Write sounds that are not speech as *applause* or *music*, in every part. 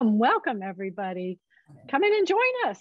Welcome, everybody. Come in and join us.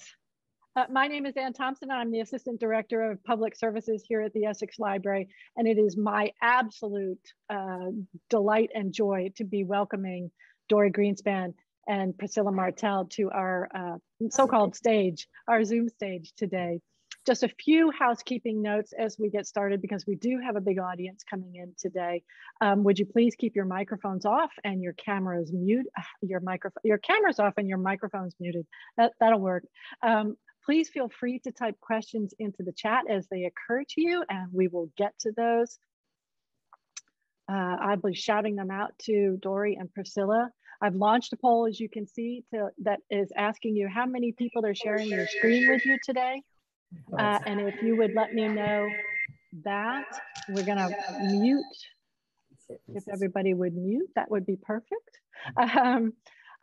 Uh, my name is Ann Thompson. I'm the Assistant Director of Public Services here at the Essex Library, and it is my absolute uh, delight and joy to be welcoming Dorie Greenspan and Priscilla Martel to our uh, so-called stage, our Zoom stage today. Just a few housekeeping notes as we get started because we do have a big audience coming in today. Um, would you please keep your microphones off and your cameras mute, your microphone, your cameras off and your microphones muted. That, that'll work. Um, please feel free to type questions into the chat as they occur to you and we will get to those. Uh, I'll be shouting them out to Dorie and Priscilla. I've launched a poll, as you can see, to, that is asking you how many people are sharing your screen with you today. Uh, and if you would let me know that, we're gonna mute. If everybody would mute, that would be perfect. Um,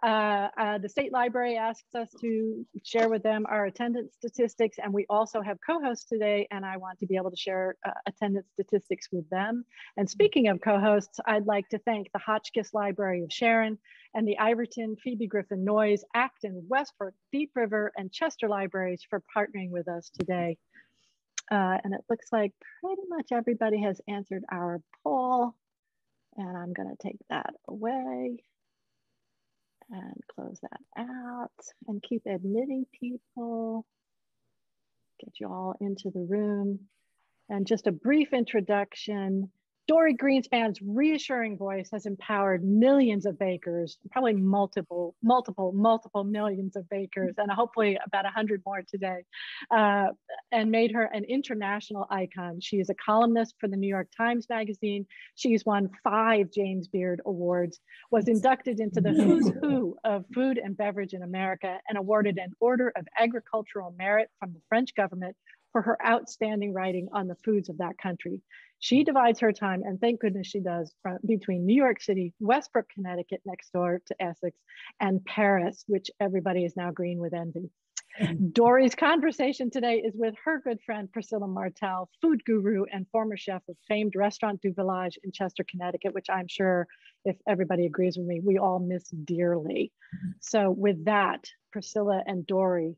uh, uh, the state library asks us to share with them our attendance statistics and we also have co-hosts today and I want to be able to share uh, attendance statistics with them. And speaking of co-hosts, I'd like to thank the Hotchkiss Library of Sharon and the Ivoryton, Phoebe Griffin Noyes, Acton, Westport, Deep River, and Chester libraries for partnering with us today. Uh, and it looks like pretty much everybody has answered our poll. And I'm gonna take that away and close that out and keep admitting people. Get you all into the room. And just a brief introduction. Dorie Greenspan's reassuring voice has empowered millions of bakers, probably multiple, multiple, multiple millions of bakers, and hopefully about 100 more today, uh, and made her an international icon. She is a columnist for the New York Times Magazine. She's won five James Beard Awards, was inducted into the who's who of food and beverage in America, and awarded an Order of Agricultural Merit from the French government for her outstanding writing on the foods of that country. She mm. divides her time, and thank goodness she does, from, between New York City, Westbrook, Connecticut, next door to Essex, and Paris, which everybody is now green with envy. Mm. Dorie's conversation today is with her good friend Priscilla Martel, food guru and former chef of famed Restaurant du Village in Chester, Connecticut, which I'm sure, if everybody agrees with me, we all miss dearly. Mm. So, with that, Priscilla and Dorie,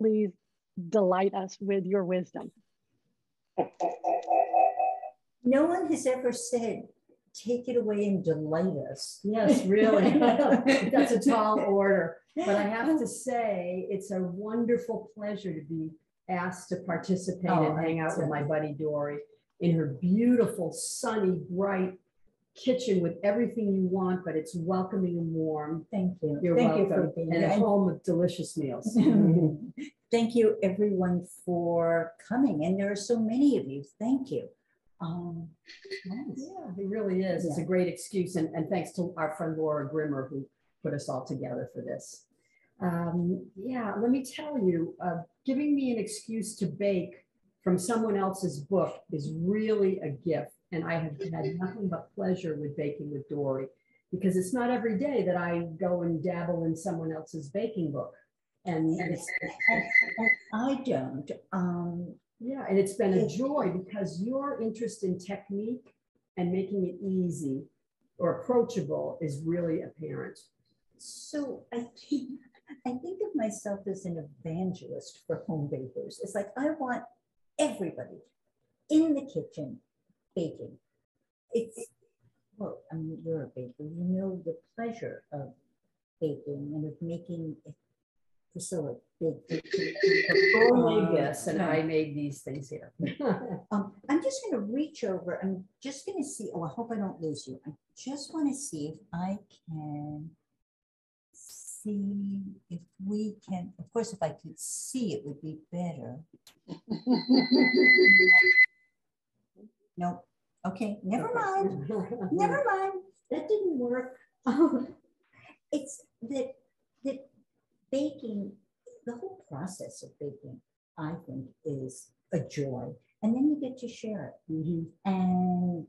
please delight us with your wisdom. No one has ever said, take it away and delight us. Yes, really. *laughs* That's a tall order. But I have to say, it's a wonderful pleasure to be asked to participate oh, and hang out with my buddy Dorie in her beautiful, sunny, bright kitchen with everything you want, but it's welcoming and warm. Thank you. You're Thank welcome. You for being and a home of delicious meals. *laughs* Thank you, everyone, for coming. And there are so many of you. Thank you. Um, Yeah, it really is. Yeah. It's a great excuse. And, and thanks to our friend Laura Grimmer who put us all together for this. Um, yeah, let me tell you, uh, giving me an excuse to bake from someone else's book is really a gift. And I have had nothing but pleasure with baking with Dorie because it's not every day that I go and dabble in someone else's baking book. And, and, and, I don't. Um, yeah, and it's been a joy because your interest in technique and making it easy or approachable is really apparent. So I think I think of myself as an evangelist for home bakers. It's like I want everybody in the kitchen baking. It's well, I mean, you're a baker. You know the pleasure of baking and of making it Priscilla did. Only this, and I made these things here. *laughs* Um, I'm just gonna reach over, I'm just gonna see, oh, I hope I don't lose you. I just wanna see if I can see if we can, of course, if I could see, it would be better. *laughs* Nope, okay, never mind, *laughs* never mind, that didn't work. *laughs* It's that, that baking, the whole process of baking, I think, is a joy. And then you get to share it. Mm-hmm. And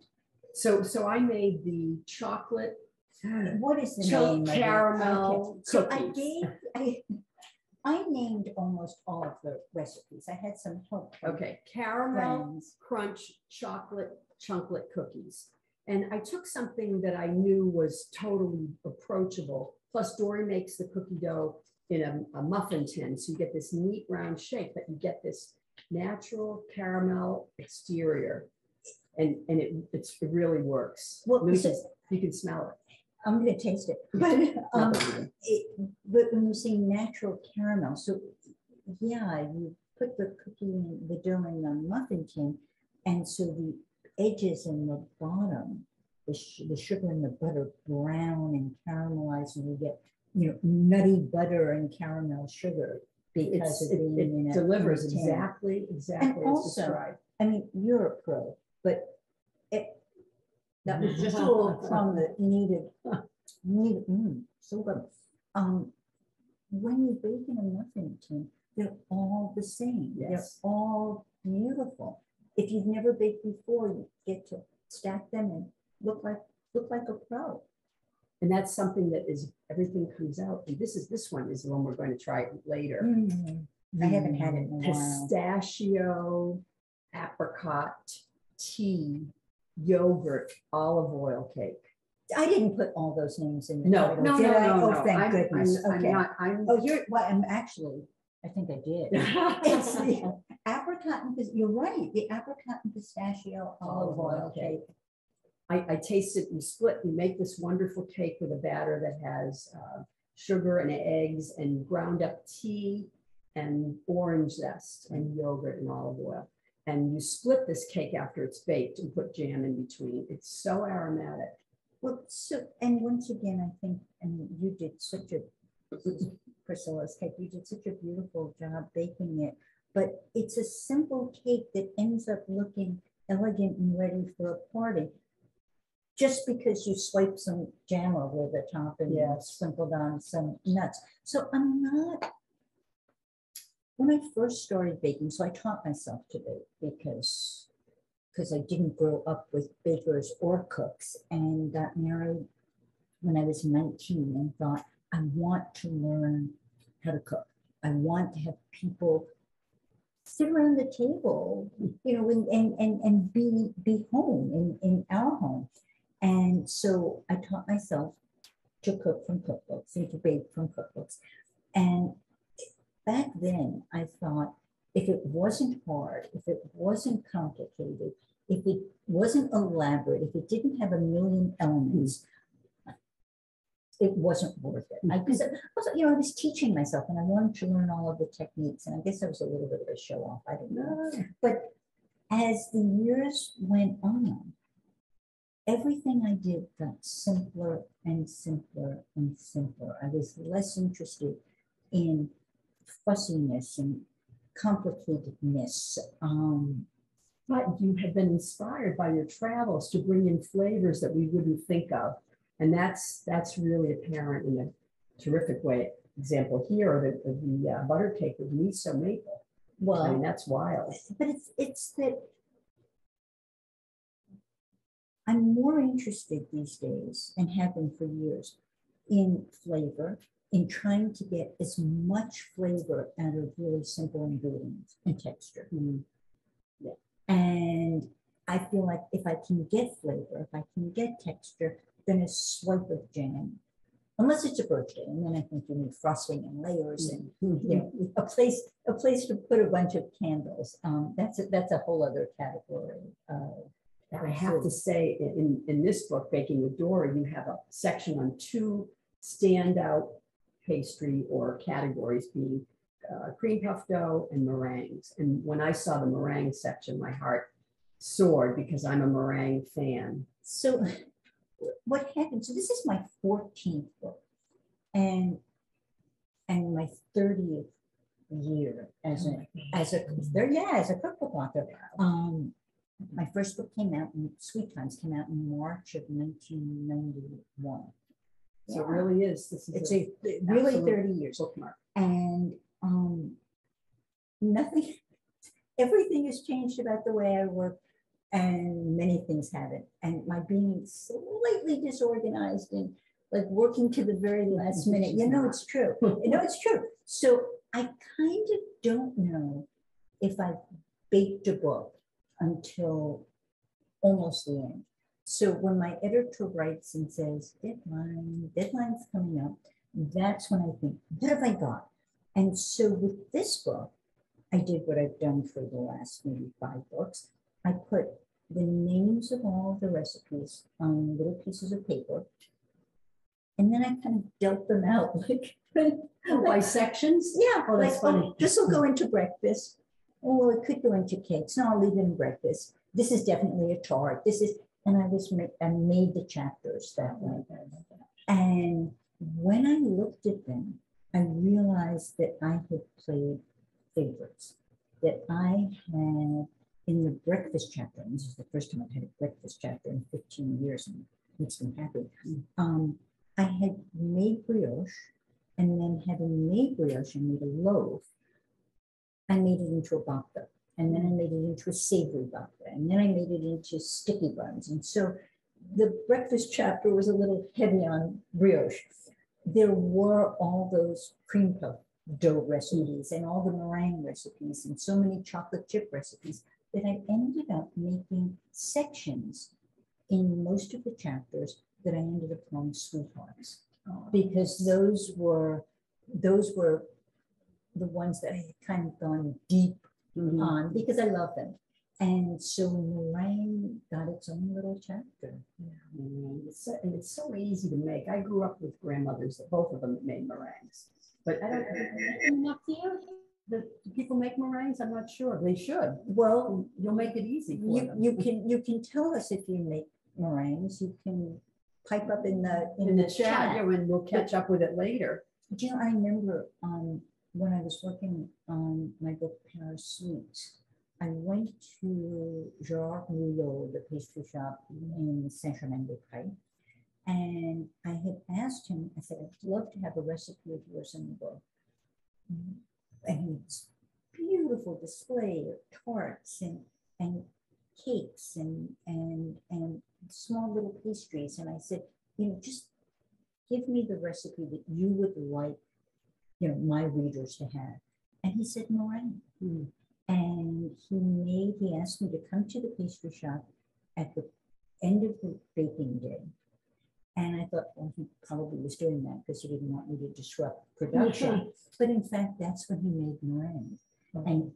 so, so I made the chocolate. What is the name? Caramel. So I gave. I, I named almost all of the recipes. I had some help. Okay, caramel friends. crunch chocolate chunklet cookies. And I took something that I knew was totally approachable Plus Dory makes the cookie dough in a, a muffin tin. So you get this neat round shape, but you get this natural caramel exterior. And, and it, it's, it really works. Well, you, so- can, you can smell I'm gonna taste it, but, um, it, but when you say natural caramel, so yeah, you put the cookie in the dough in the muffin tin, and so the edges and the bottom, the, sh- the sugar and the butter brown and caramelized, and you get you know nutty butter and caramel sugar because it, it a delivers exactly, exactly as also- described. I mean, you're a pro, but it, that was just a little crumb that needed, needed, mm, so good. Um, when you bake in a muffin tin, they're all the same. They're all beautiful. If you've never baked before, you get to stack them and look like, look like a pro. And that's something that is, everything comes out. And this is, this one is the one we're going to try later. Mm, I haven't had it in a while. Pistachio, apricot, tea, yogurt, olive oil cake. I didn't put all those names in the No, title, no, did no, I? no, Oh, no. thank I'm- goodness. I'm- I'm Okay. not- I'm. Oh, you're, well, I'm actually, I think I did. *laughs* It's the apricot and, pis- you're right, the apricot and pistachio olive oil cake. I, I taste it, you split, you make this wonderful cake with a batter that has uh, sugar and eggs and ground up tea and orange zest and yogurt and olive oil. And you split this cake after it's baked and put jam in between. It's so aromatic. Well, so, and once again, I think, and you did such a, Priscilla's cake, you did such a beautiful job baking it. But it's a simple cake that ends up looking elegant and ready for a party. Just because you swipe some jam over the top and you Yes. sprinkled on some nuts. So I'm not, when I first started baking, so I taught myself to bake because because I didn't grow up with bakers or cooks and got married when I was 19 and thought, I want to learn how to cook. I want to have people sit around the table, you know, and, and, and, and be, be home in, in our home. And so I taught myself to cook from cookbooks and to bake from cookbooks. And back then I thought if it wasn't hard, if it wasn't complicated, if it wasn't elaborate, if it didn't have a million elements, it wasn't worth it. I mm-hmm. because also, you know, I was teaching myself and I wanted to learn all of the techniques. And I guess I was a little bit of a show off. I don't know. But as the years went on, everything I did got simpler and simpler and simpler. I was less interested in fussiness and complicatedness. Um, But you have been inspired by your travels to bring in flavors that we wouldn't think of. And that's, that's really apparent in a terrific way. Example here, the, the uh, butter cake with miso maple. I well, mean, that's wild. but it's it's that I'm more interested these days and have been for years in flavor, in trying to get as much flavor out of really simple ingredients and texture. Mm. And I feel like if I can get flavor, if I can get texture, then a swipe of jam, unless it's a birthday, and then I think you need frosting and layers and you know, a place, a place to put a bunch of candles. Um, that's a, that's a whole other category. Uh, I have to say, in- in, in this book, Baking with Dorie, you have a section on two standout pastry or categories being uh, cream puff dough and meringues. And when I saw the meringue section, my heart soared because I'm a meringue fan. so what happened? So this is my 14th book and and my 30th year as a as a there yeah as a cookbook author. Um, my first book came out in Sweet Times came out in March of 1991. So it really is, this is. It's a really 30 years. bookmark. and um, nothing, *laughs* everything has changed about the way I work, and many things haven't. And my being slightly disorganized and like working to the very *laughs* last minute, you know, it's true. *laughs* You know, it's true. So I kind of don't know if I've baked a book until almost the end. So when my editor writes and says, deadline, deadline's coming up, that's when I think, what have I got? And so with this book, I did what I've done for the last maybe five books. I put the names of all the recipes on little pieces of paper. And then I kind of dealt them out *laughs* like, Oh, By sections? yeah, Oh, like, that's funny. oh, this will go *laughs* into breakfast. Oh, well, it could go into cakes. No, I'll leave it in breakfast. This is definitely a tart. This is, and I was, ma- I made the chapters that way. And when I looked at them, I realized that I had played favorites. That I had in the breakfast chapter, and this is the first time I've had a breakfast chapter in 15 years, and it makes me happy. Um, I had made brioche, and then having made brioche and made a loaf, I made it into a babka, and then I made it into a savory babka, and then I made it into sticky buns. And so the breakfast chapter was a little heavy on brioche. There were all those cream puff dough recipes and all the meringue recipes and so many chocolate chip recipes that I ended up making sections in most of the chapters that I ended up calling sweethearts because those were those were the ones that I had kind of gone deep Mhm. on because I love them. And so meringue got its own little chapter. Mm, It's so, and it's so easy to make. I grew up with grandmothers that both of them made meringues. But I don't, do they make them up here? The, do people make meringues? I'm not sure. They should. Well, You'll make it easy you, them. you can you can tell us if you make meringues. You can pipe up in the In the chat, yeah, and we'll catch up with it later. Do you know, I remember um, when I was working on my book Sweets, I went to Gerard Mulot, the pastry shop in Saint-Germain-des-Prés, and I had asked him, I said, I'd love to have a recipe of yours in the book. And it's beautiful display of tarts and, and cakes and, and, and small little pastries. And I said, you know, just give me the recipe that you would like, you know, my readers to have. And he said meringue. Hmm. And he made, he asked me to come to the pastry shop at the end of the baking day. And I thought, well, he probably was doing that because he didn't want me to disrupt production. But in fact, that's when he made meringue. And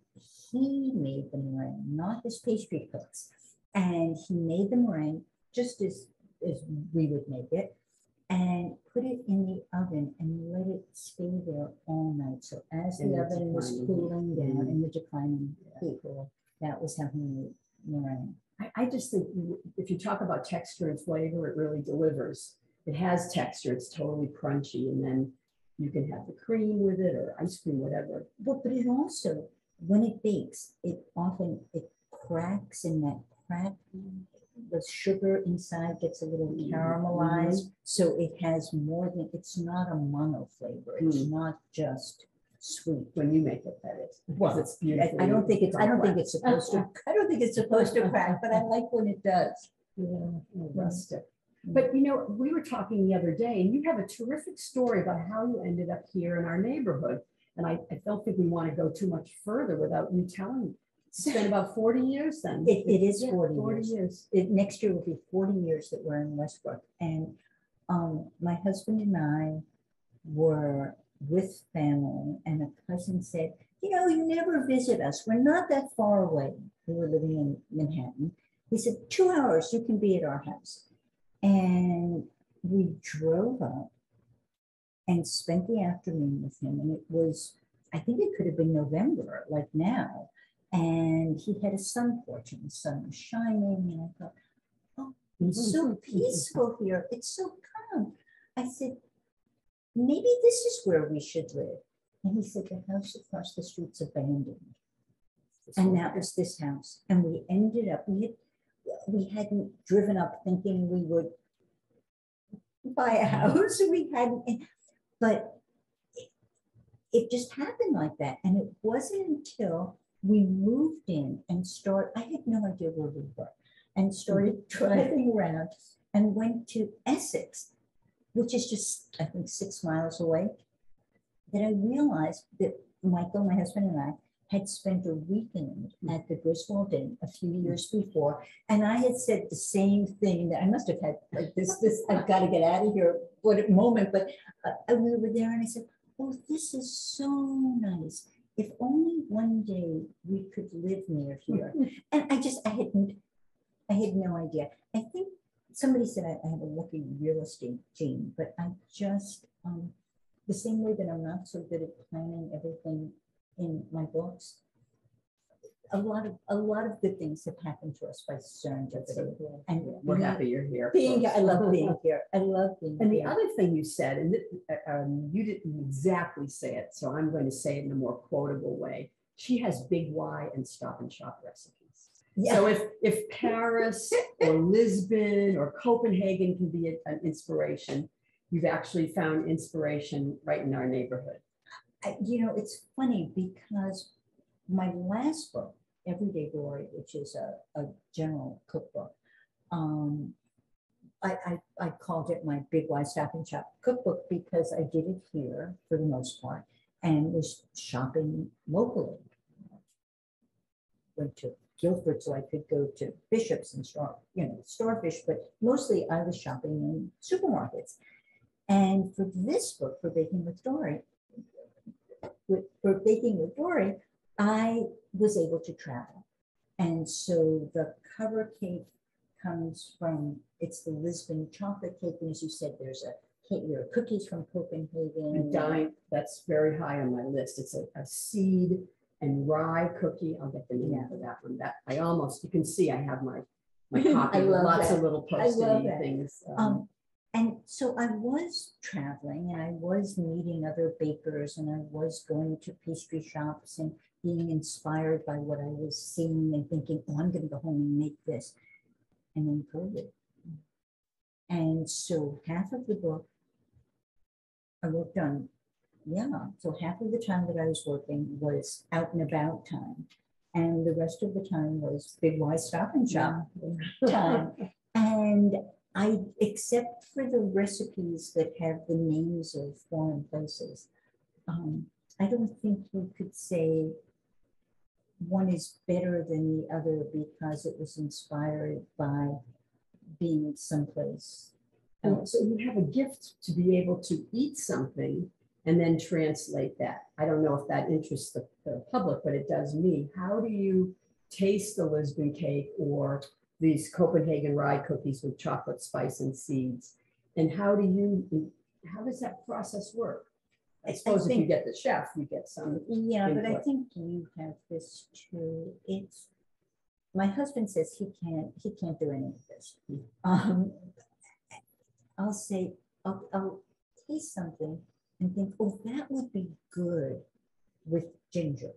he made the meringue, not his pastry cooks. And he made the meringue just as, as we would make it and put it in the oven and let it stay there all night. So as the the oven was declining cooling down mm-hmm. in the declining heat, that was how he made meringue. I, I just think you- if you talk about texture and flavor, it really delivers. It has texture, it's totally crunchy, and then you can have the cream with it or ice cream, whatever. Well, but it also, when it bakes, it often, it cracks in that crack. Mm. The sugar inside gets a little Mhm. caramelized, so it has more than, it's not a mono flavor. It's Mm. not just sweet. When you make it, that is. Well, it's I, beautiful. I don't think it's, I don't think it's supposed to, I don't think it's supposed to crack, but I like when it does. Rustic. But you know, we were talking the other day, and you have a terrific story about how you ended up here in our neighborhood. And I, I don't think we want to go too much further without you telling. It's been about forty years then. It, it is Yeah, forty Forty years. years. It, next year will be forty years that we're in Westbrook. And, um, my husband and I were with family and a cousin said, you know, you never visit us. We're not that far away. We were living in Manhattan. He said, two hours, you can be at our house. And we drove up and spent the afternoon with him. And it was, I think it could have been November, like now. And he had a sun porch and the sun was shining. And I thought, oh, it's so mm-hmm. peaceful here. It's so calm. I said, maybe this is where we should live. And he said, the house across the street's abandoned. And that was this house. And we ended up, we had, we hadn't driven up thinking we would buy a house. *laughs* We hadn't, but it- it just happened like that. And it wasn't until we moved in and started, I had no idea where we were, and started *laughs* driving around and went to Essex, which is just, I think, six miles away, that I realized that Michael, my husband and I, had spent a weekend at the Griswold Inn a few years before, and I had said the same thing that I must have had like this, this, I've got to get out of here, what moment, but uh, we were there and I said, oh, this is so nice. If only one day we could live near here. *laughs* And I just, I hadn't, I had no idea. I think somebody said I, I have a lucky real estate gene, but I just, um, the same way that I'm not so good at planning everything in my books. A lot of, a lot of good things have happened to us by serendipity. And We're being- happy you're here. Being, here, I love being *laughs* here. I love being here. And the other thing you said, and uh, um, you didn't exactly say it, so I'm going to say it in a more quotable way. She has big Y and stop and shop recipes. Yeah. So if, if Paris *laughs* or Lisbon or Copenhagen can be a- an inspiration, you've actually found inspiration right in our neighborhood. I- you know, it's funny because my last book, Everyday Dorie, which is a, a general cookbook, um, I, I, I called it my Big Y Stop and Shop cookbook because I did it here for the most part and was shopping locally. Went to Guilford so I could go to Bishop's and store, you know, Starfish, but mostly I was shopping in supermarkets. And for this book, for Baking with Dorie, with, for baking with Dorie, I was able to travel. And so the cover cake comes from, it's the Lisbon chocolate cake. And as you said, there's a cake, there are cookies from Copenhagen. And dime, that's very high on my list. It's a, a seed and rye cookie. I'll get the name for that one. That I almost, you can see I have my, my *laughs* copy, with lots that. of little I post-it things. um, Um, and so I was traveling and I was meeting other bakers and I was going to pastry shops and being inspired by what I was seeing and thinking, oh, I'm going to go home and make this. And then COVID. And so half of the book I worked on, yeah, so half of the time that I was working was out and about time. And the rest of the time was big Y stop and shop time. *laughs* And I, except for the recipes that have the names of foreign places, um, I don't think you could say one is better than the other because it was inspired by being someplace And else. so you have a gift to be able to eat something and then translate that. I don't know if that interests the, the public, but it does me. How do you taste the Lisbon cake or these Copenhagen rye cookies with chocolate spice and seeds? And how do you, how does that process work? I suppose if you think- get the chef, you get some. Yeah, but I input. think you have this too. It's, my husband says he can't, he can't do any of this. Um, I'll say, I'll, I'll taste something and think, oh, that would be good with ginger.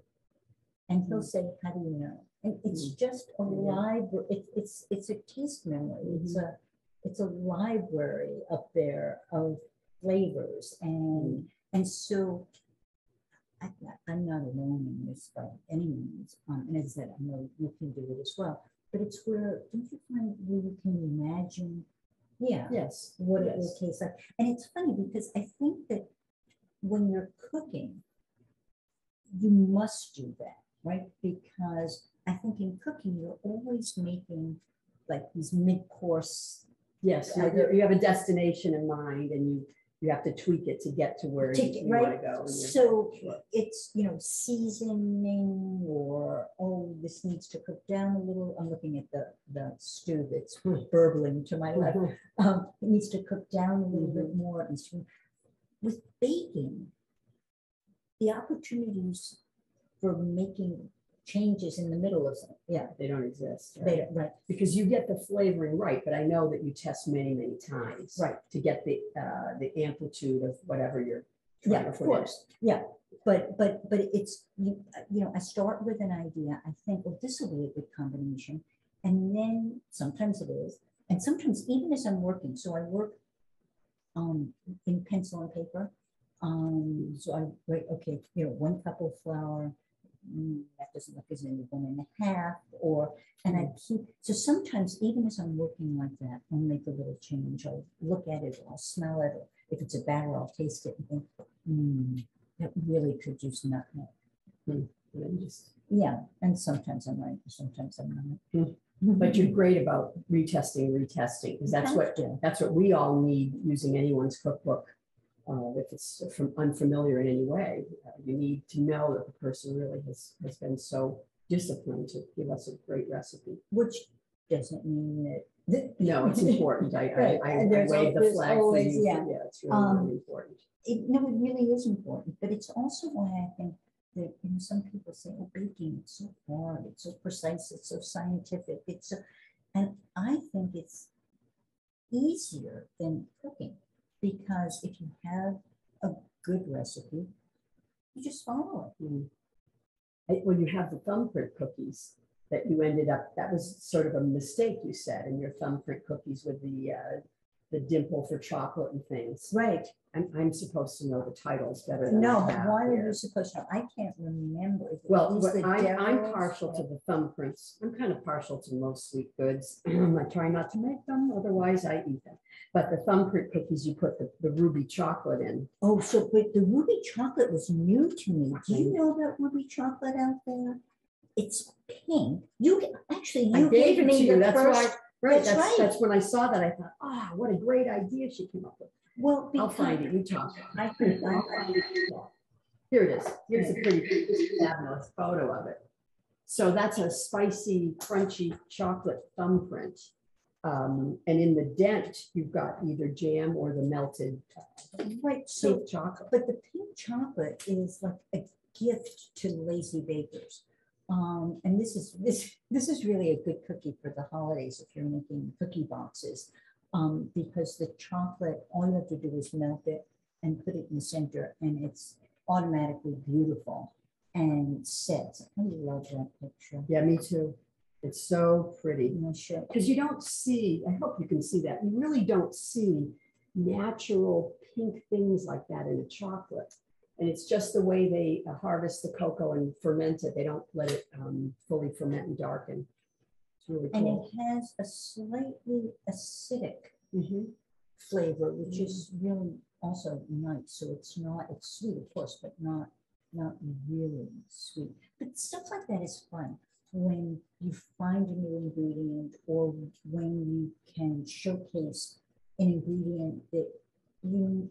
And he'll Mm. say, how do you know? And it's Mm. just a Yeah. library, it, it's, it's a taste memory. It's a, it's a library up there of flavors and, and so I, I'm not alone in this by any means. Um, and as I said, I know you can do it as well. But it's where, don't you find where you can imagine, yeah, Yes. what it will yes. taste like? And it's funny because I think that when you're cooking, you must do that, right? Because I think in cooking, you're always making like these mid-course Yes, you- you you have a destination in mind and you, you have to tweak it to get to where you Take it, you want to right? go. So Sure. it's, you know, seasoning or, oh, this needs to cook down a little. I'm looking at the, the stew that's Hmm. burbling to my left. Mhm. Um, it needs to cook down a little Mm-hmm. bit more. and With baking, the opportunities for making changes in the middle of something, yeah, They don't exist. right? they, right, because you get the flavoring right, but I know that you test many, many times. Right. To get the, uh, the amplitude of whatever you're. yeah, to of course, yeah. But, but, but it's, you, you know, I start with an idea, I think, well, this will be a good combination. And then sometimes it is, and sometimes even as I'm working, so I work um, in pencil and paper. Um, so I write, okay, you know, one cup of flour, mm, that doesn't look as in one and a half, or, and I keep, so sometimes even as I'm working like that, I'll make a little change. I'll look at it, I'll smell it. or If it's a batter, I'll taste it and think, hmm, that really could use nutmeg. and just, Yeah, and sometimes I'm right, sometimes I'm not. but you're great about retesting, retesting, because that's what, to. that's what we all need using anyone's cookbook. Uh, if it's from unfamiliar in any way, uh, you need to know that the person really has, has been so disciplined to give us a great recipe. Which doesn't mean that. that- No, it's *laughs* important. I, I, Right, I I there's wave the flag always, you. yeah. Yeah, it's really, Um, really important. It, no, it really is important, but it's also why I think that, you know, some people say, oh, baking, it's so hard, it's so precise, it's so scientific, it's so, and I think it's easier than cooking, because if you have a good recipe, you just follow it. Mm. Well, you have the thumbprint cookies that you ended up, that was sort of a mistake you said in your thumbprint cookies with the, uh, the dimple for chocolate and things. Right. I'm, I'm supposed to know the titles better than No, I have why are here. you supposed to? I can't remember. Well, these what the I'm, I'm devils partial to or- the thumbprints. I'm kind of partial to most sweet goods. *clears throat* I try not to make them, otherwise I eat them. But the thumbprint cookies, you put the, the ruby chocolate in. Oh, so, but the ruby chocolate was new to me. Do you know about ruby chocolate out there? It's pink. You, actually, I you gave gave it to me you, the that's why, first, right, that's that's, right. that's when I saw that, I thought, ah, what a great idea she came up with. well, I'll find it, you talk. I think, *laughs* I'll find it. Here it is, here's a pretty fabulous photo of it. So that's a spicy, crunchy chocolate thumbprint. Um, and in the dent, you've got either jam or the melted right, so, chocolate. but the pink chocolate is like a gift to lazy bakers. Um, and this is, this, this is really a good cookie for the holidays if you're making cookie boxes. Um, because the chocolate, all you have to do is melt it and put it in the center and it's automatically beautiful and sets. I love that picture. Yeah, me too. It's so pretty. Sure. Because you don't see, I hope you can see that, you really don't see natural pink things like that in a chocolate. And it's just the way they uh, harvest the cocoa and ferment it. They don't let it um, fully ferment and darken. It's really And cool. it has a slightly acidic Mhm. flavor, which is really also nice. So it's not, it's sweet, of course, but not, not really sweet. But stuff like that is fun when you find a new ingredient or when you can showcase an ingredient that you,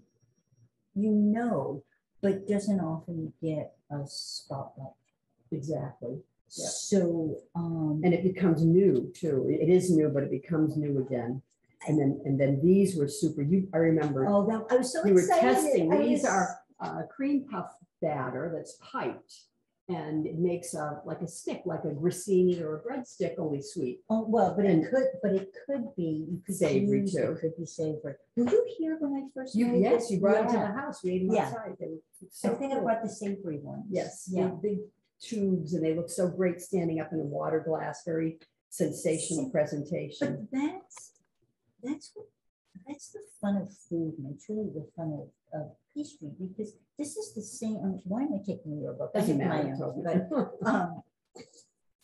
you know, but doesn't often get a spotlight. Exactly. Yeah. So, um, And it becomes new too. It is new, but it becomes new again. And then, and then these were super, you, I remember. oh, that, I was so We were excited. testing, I these was- are uh, cream puff batter that's piped. And it makes a, like a stick, like a grissini or a breadstick, only sweet. Oh, well, but And- it could, but it could be. you could Savory choose, too. It could be savory. Were you here when I first? You, made yes, this? you brought it to Yeah. the house, we ate Yeah. outside. They were I so think I brought the savory ones. Yes, Yeah. big, big tubes and they look so great standing up in a water glass, very sensational See, presentation. But that's, that's what, that's the fun of food and it's really the fun of, of pastry because this is the same, um, why am I taking your book? Doesn't matter. but, um, *laughs*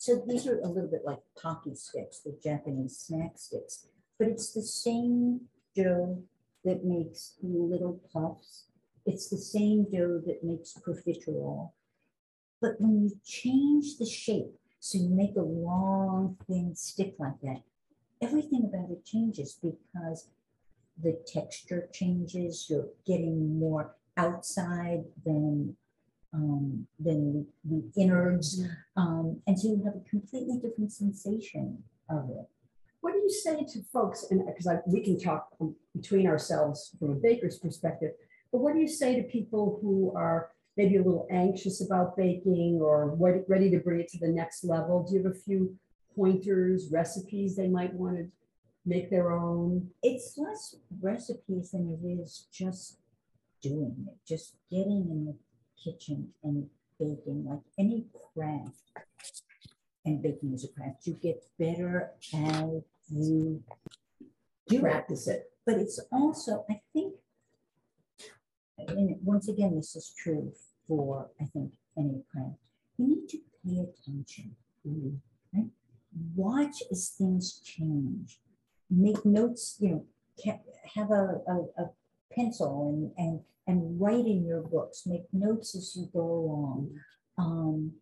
So these are a little bit like Pocky sticks, the Japanese snack sticks, but it's the same dough that makes little puffs. It's the same dough that makes profiterole. But when you change the shape, so you make a long thin stick like that, everything about it changes because the texture changes, you're getting more outside than um, than the innards. Um, and so you have a completely different sensation of it. What do you say to folks, and because we can talk between ourselves from a baker's perspective, but what do you say to people who are maybe a little anxious about baking or ready to bring it to the next level? Do you have a few pointers, recipes they might want to make their own? It's less recipes than it is just doing it, just getting in the kitchen and baking, like any craft. And baking is a craft, you get better as you do it. Practice it. But it's also, I think, and once again, this is true for, I think, any craft. You need to pay attention. Mhm. Watch as things change. Make notes, you know, have a, a, a pencil and, and, and write in your books. Make notes as you go along. Um,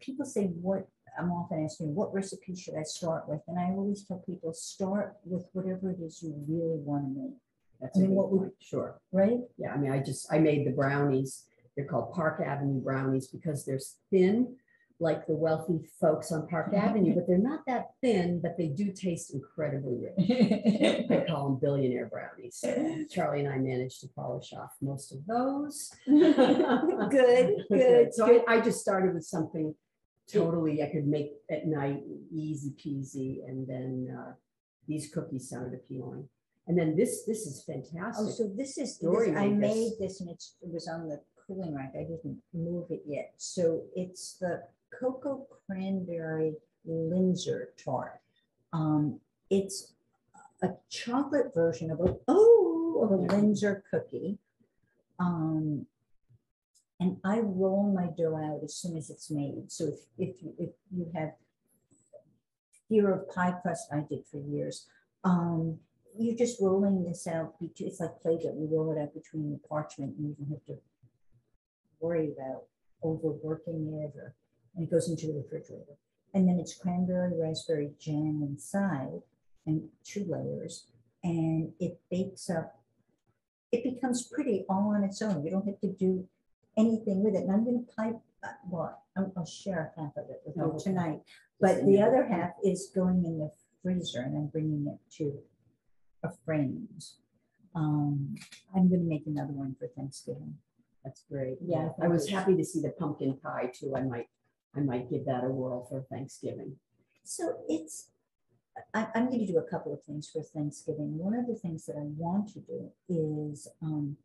people say, what, I'm often asking, what recipe should I start with? And I always tell people, start with whatever it is you really want to make, That's I mean, what would- Sure. right? Yeah, I mean, I just, I made the brownies. They're called Park Avenue brownies because they're thin, like the wealthy folks on Park *laughs* Avenue, but they're not that thin, but they do taste incredibly rich. *laughs* I call them billionaire brownies. Charlie and I managed to polish off most of those. *laughs* Good, good, So good. I, I just started with something totally I could make at night, easy peasy, and then uh, these cookies sounded appealing. And then this, this is fantastic. Oh, fantastic. so this is, this- I made made this. this and it's, it was on the cooling rack. I didn't move it yet. So it's the cocoa cranberry Linzer tart. Um, it's a chocolate version of a, oh, of a Linzer cookie. Um, and I roll my dough out as soon as it's made. So if, if, you if you have fear of pie crust, I did for years. Um, you're just rolling this out. It's like Play-Doh. You roll it out between the parchment. and You don't have to worry about overworking it or, and it goes into the refrigerator. And then it's cranberry raspberry jam inside and two layers. And it bakes up. It becomes pretty all on its own. You don't have to do anything with it. And I'm gonna pipe, uh, well, I'll, I'll share half of it with you okay. tonight. But the other half is going in the freezer and I'm bringing it to a friend's. Um, I'm gonna make another one for Thanksgiving. That's great. Yeah, I was happy to see the pumpkin pie too. I might, I might give that a whirl for Thanksgiving. So it's, I, I'm gonna do a couple of things for Thanksgiving. One of the things that I want to do is, um,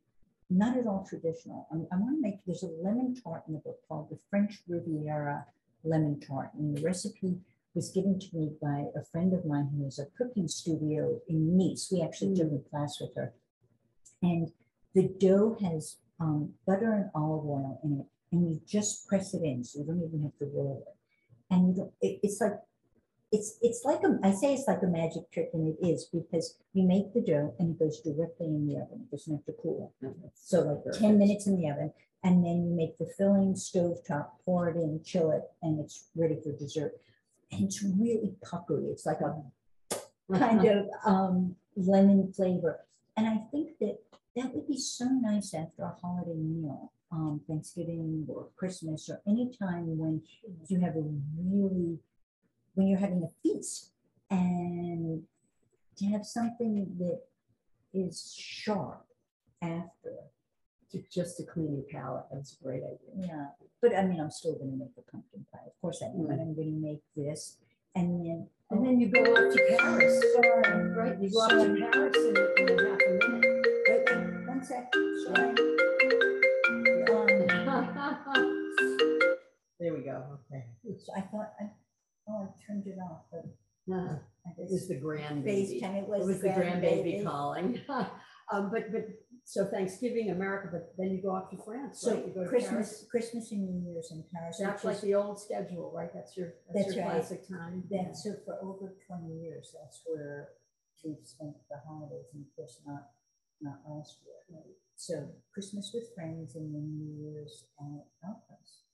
not at all traditional. I, I wanna make, there's a lemon tart in the book called the French Riviera Lemon Tart. And the recipe was given to me by a friend of mine who has a cooking studio in Nice. We actually took a class with her. And the dough has, um, butter and olive oil in it, and you just press it in, so you don't even have to roll it. And you don't, it, it's like it's it's like a I say it's like a magic trick, and it is because you make the dough and it goes directly in the oven. It doesn't have to cool. So like ten minutes in the oven, and then you make the filling stove top, pour it in, chill it, and it's ready for dessert. And it's really puckery. It's like a kind of *laughs* um, lemon flavor. And I think that that would be so nice after a holiday meal, um, Thanksgiving or Christmas or any time when you have a really, when you're having a feast and to have something that is sharp after. Ju- Just to clean your palate, that's a great idea. Yeah, but I mean, I'm still gonna make the pumpkin pie. Of course I am, but I'm gonna make this and then. And then you go off to Paris, Sorry, right? You go sorry. to Paris in in a half a minute. Wait, one sec. Sorry. There we go, okay. so I thought, I, oh, I turned it off, but. Uh, I It was just- the grandbaby. FaceTime, it It was was the the grandbaby grandbaby. calling. *laughs* Um, but, but, so Thanksgiving, America, but then you go off to France, right? You go So to Christmas, Paris. Christmas and New Year's in Paris. That's which like is- the old schedule, right? That's your, that's That's your right. classic time. That's so for over twenty years, that's where we've spent the holidays and of course not, not last year. So Christmas with friends and then New Year's at our house.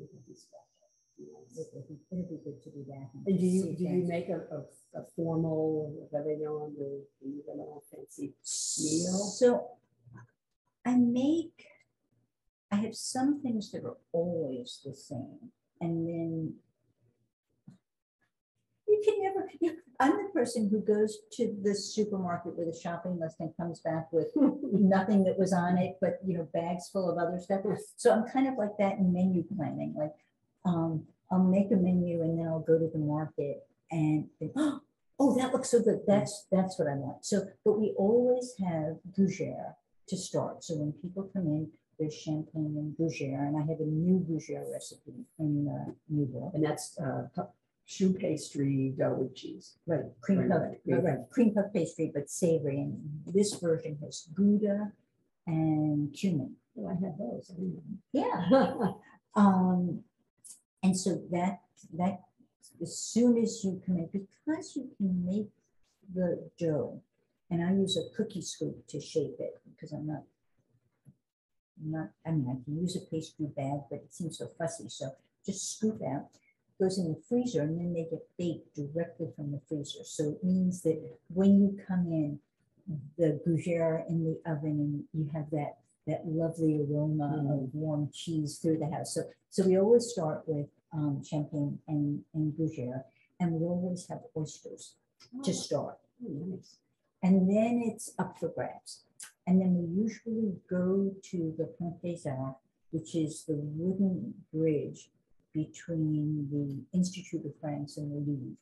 It would be. It would be, good to be back. And do you, do you make a, a, a formal, do you have a fancy meal? So I make, I have some things that are always the same and then you can never, I'm the person who goes to the supermarket with a shopping list and comes back with *laughs* nothing that was on it, but you know, bags full of other stuff. So I'm kind of like that in menu planning, like, um, I'll make a menu and then I'll go to the market and think, oh, that looks so good. That's, that's what I want. So, but we always have gougere to start. So when people come in, there's champagne and gougere, and I have a new gougere recipe in the new book. And that's, uh, choux pastry dough with cheese. Right, cream puff, right, cream right, cream puff pastry, but savory. And this version has Gouda and cumin. Oh, I had those. Yeah. *laughs* Um, and so that, that, as soon as you come in, because you can make the dough, and I use a cookie scoop to shape it, because I'm not, I'm not, I mean, I can use a pastry bag, but it seems so fussy, so just scoop out, goes in the freezer, and then they get baked directly from the freezer. So it means that when you come in, the gougere in the oven, and you have that that lovely aroma of warm cheese through the house. So so we always start with um, champagne and and gougere, and we always have oysters to start. Oh, nice. And then it's up for grabs. And then we usually go to the Pont des Arts, which is the wooden bridge between the Institute of France and the Louvre.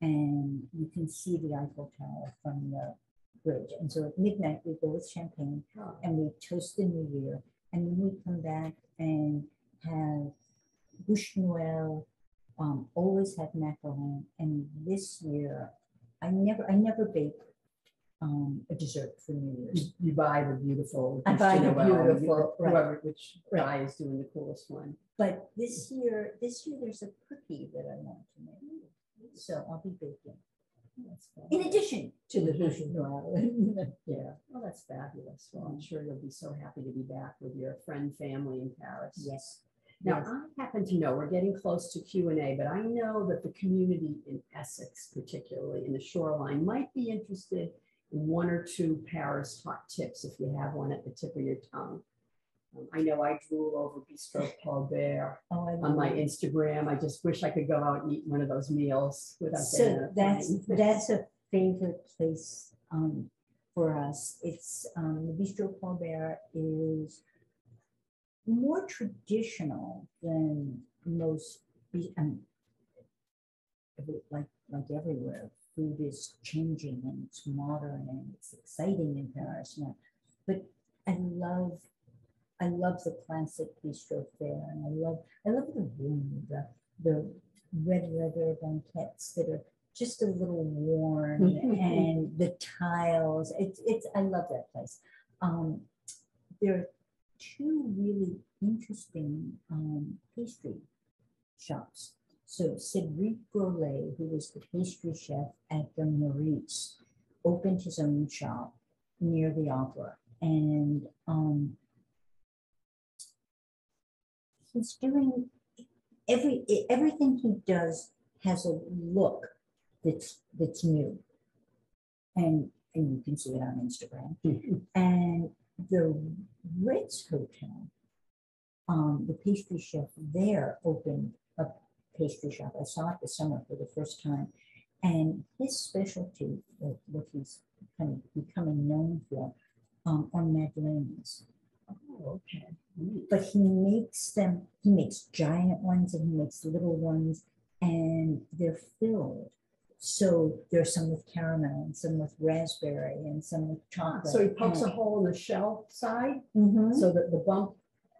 And you can see the Eiffel Tower from the bridge. And so at midnight, we go with champagne and we toast the new year. And then we come back and have bouche noël, um, always have macaron. And this year, I never, I never bake um, a dessert for New You, Year's. you buy the beautiful. I buy the Noel, you- beautiful, right. Whoever, which Right. guy is doing the coolest one. But this year, this year, there's a cookie that I want to make. So I'll be baking. That's. In addition to the bouche *laughs* noël. Yeah, well, that's fabulous. Well, I'm sure you'll be so happy to be back with your friend, family in Paris. Yes. Now, yes. I happen to know, we're getting close to Q and A, but I know that the community in Essex, particularly in the shoreline, might be interested in one or two Paris hot tips if you have one at the tip of your tongue. Um, I know I drool over Bistro Paul Bert Oh, on my. Instagram. I just wish I could go out and eat one of those meals without So that's, plane. *laughs* that's a favorite place um, for us. It's, um, the Bistro Paul Bert is more traditional than most, be- um, like, like everywhere. Food is changing and it's modern and it's exciting in Paris now. But I love, I love the classic bistro fare and I love, I love the room, the, the red leather banquettes that are just a little worn *laughs* and the tiles. It's, it's, I love that place. Um, there are two really interesting um, pastry shops. So Cedric Grolet, who was the pastry chef at the Meurice, opened his own shop near the opera. And um, he's doing every everything he does has a look that's that's new. And and you can see it on Instagram. *laughs* And the Ritz Hotel, um, the pastry chef there opened a pastry shop. I saw it this summer for the first time. And his specialty, what he's kind of becoming known for, um, are madeleines. Oh, okay. But he makes them, he makes giant ones and he makes little ones, and they're filled. So there's some with caramel and some with raspberry and some with chocolate. So he pokes a hole in the shell side Mhm. so that the bump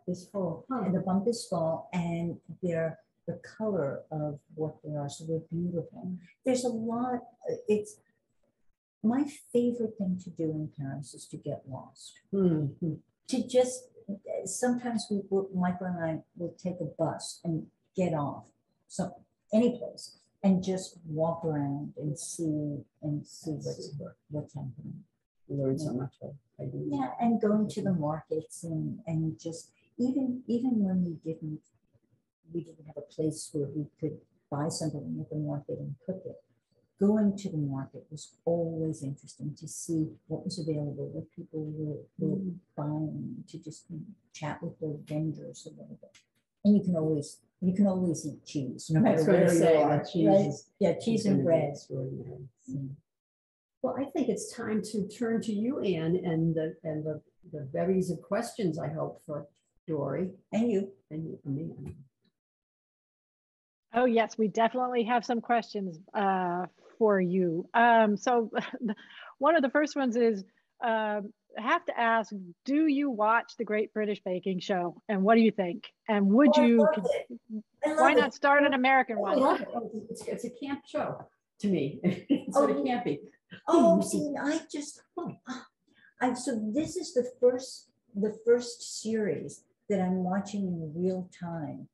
is full. And the bump is full and they're the color of what they are, so they're beautiful. There's a lot, it's, my favorite thing to do in Paris is to get lost. Hmm. To just, sometimes we, will- Michael and I will take a bus and get off, so, any place, and just walk around and see, and see what's, what's happening. Learn so much. I I do. Yeah, and going to the markets and, and just, even, even when we didn't, we didn't have a place where we could buy something at the market and cook it. Going to the market was always interesting to see what was available, what people were, were Mm. buying, to just chat with the vendors a little bit. And you can always, you can always eat cheese, no matter where you say are, cheese right? is. Yeah, cheese and be bread. extraordinary. Mm. Well, I think it's time to turn to you, Anne, and the, and the, the berries of questions, I hope, for Dorie And you, and you, Amanda. Oh, yes, we definitely have some questions uh, for you. Um, so *laughs* one of the first ones is, I have to ask, do you watch the Great British Baking Show? And what do you think? And would Oh, you, love con- it. I why it. not start an American one? it. Oh, It's, it's a camp show to me. *laughs* It's sort of Oh. campy. Oh, see, I just, I, so this is the first, the first series that I'm watching in real time.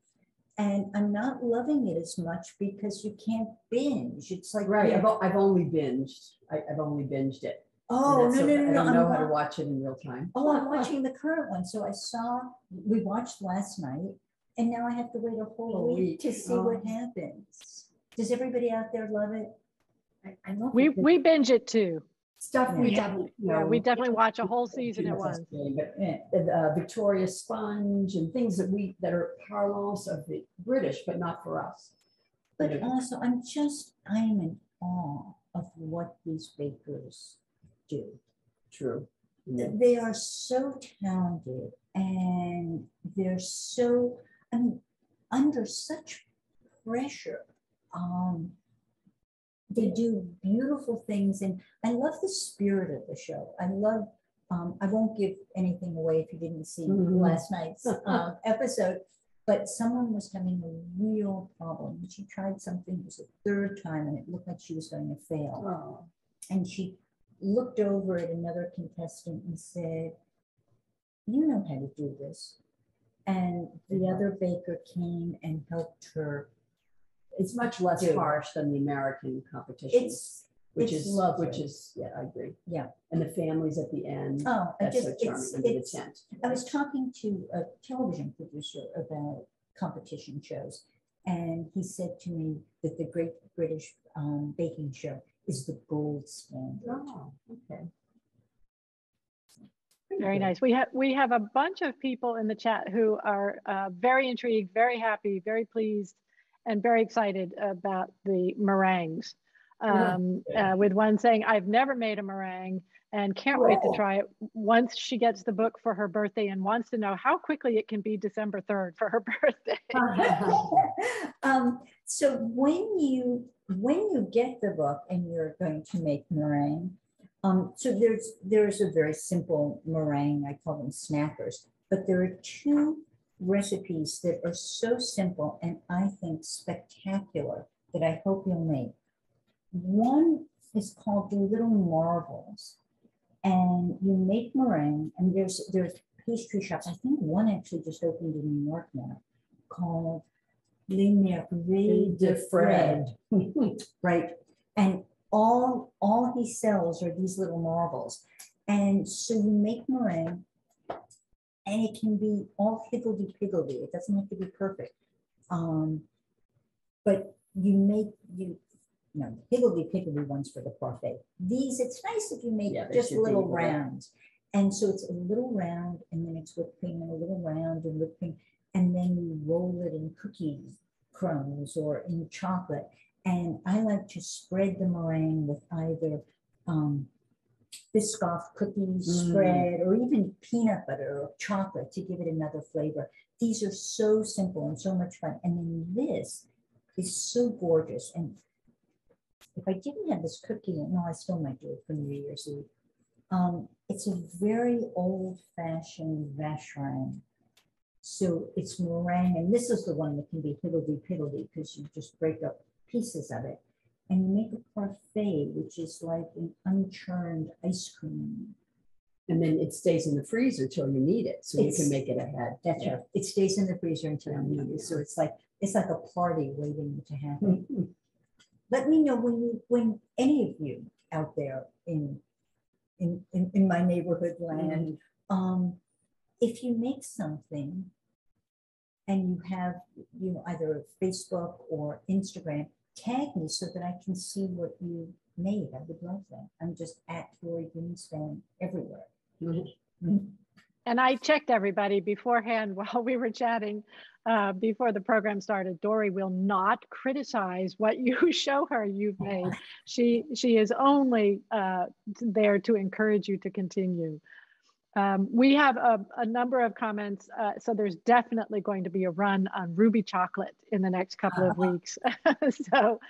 And I'm not loving it as much because you can't binge. It's like. Right, you're- I've, o- I've only binged, I, I've only binged it. Oh, that's no, so- no, no, I don't know I'm how to watch it in real time. Oh, I'm watching the current one. So I saw, we watched last night And now I have to wait a whole Whole week week. to see what Oh. happens. Does everybody out there love it? I, I love We, it. we binge it too. Stuff we Yeah. haven't. you Yeah, we definitely watch a whole season at once. Game, But uh, uh, Victoria Sponge and things that we, that are parlance of the British, but not for us. But Yeah. also, I'm just, I am in awe of what these bakers do. True. Yeah. They are so talented and they're so, I mean, under such pressure. Um, they do beautiful things and I love the spirit of the show. I love, um, I won't give anything away if you didn't see Mhm. last night's um, *laughs* episode, but someone was having a real problem. She tried something, it was the third time and it looked like she was going to fail. Oh, And she looked over at another contestant and said, You know how to do this. And the other baker came and helped her. It's much less Dude. harsh than the American competition, It's, which it's is, lovely. which is, yeah, I agree. Yeah. And the families at the end, oh, I that's just, so charming, it's, under the it's, tent. I was talking to a television producer about competition shows. And he said to me that the Great British um, Baking Show is the gold standard. Oh, okay. Very nice. We have, we have a bunch of people in the chat who are uh, very intrigued, very happy, very pleased, and very excited about the meringues. Um, uh, with one saying, I've never made a meringue and can't wait to try it once she gets the book for her birthday and wants to know how quickly it can be December 3rd for her *laughs* birthday. *laughs* um, so when you when you get the book and you're going to make meringue, um, so there's there's a very simple meringue. I call them snackers, but there are two recipes that are so simple and I think spectacular that I hope you'll make. One is called the Little Marbles, and you make meringue. And there's there's pastry shops. I think one actually just opened in New York now, called Les Merveilles de Fred. *laughs* right, and all all he sells are these little marbles, and so you make meringue, and it can be all higgledy piggledy. It doesn't have to be perfect, um, but you make you you know higgledy piggledy ones for the parfait. These, it's nice if you make Yeah, just little. rounds. And so it's a little round and then it's whipped cream and a little round and whipped cream. And then you roll it in cookie crumbs or in chocolate. And I like to spread the meringue with either um, Biscoff cookies Mm. spread or even peanut butter or chocolate to give it another flavor. These are so simple and so much fun. And then this is so gorgeous. And if I didn't have this cookie, no, I still might do it for New Year's Eve. Um, it's a very old fashioned vacherin. So it's meringue, and this is the one that can be higgledy piggledy because you just break up pieces of it. And you make a parfait, which is like an unchurned ice cream. And then it stays in the freezer till you need it, so you can make it ahead. That's right. It stays in the freezer until you need it. So it's like it's like a party waiting to happen. *laughs* let me know when you when any of you out there in in in, in my neighborhood land um if you make something and you have you know either facebook or instagram tag me so that i can see what you made i would love that i'm just at Dorie Greenspan everywhere Mhm. And I checked everybody beforehand *laughs* while we were chatting uh, before the program started. Dorie will not criticize what you *laughs* show her you've made. She she is only uh, there to encourage you to continue. Um, we have a, a number of comments, uh, so there's definitely going to be a run on ruby chocolate in the next couple of weeks. *laughs* so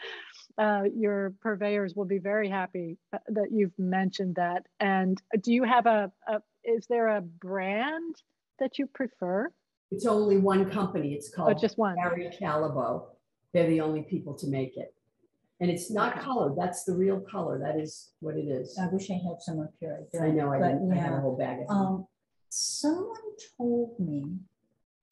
uh, your purveyors will be very happy uh, that you've mentioned that. And do you have a, a is there a brand that you prefer It's only one company. It's or called just one? Barry Callebaut. They're the only people to make it. And it's not Okay. colored. That's the real color. That is what it is. i wish i had some up here I I know, I but didn't, I had a whole bag of them. Um, someone told me,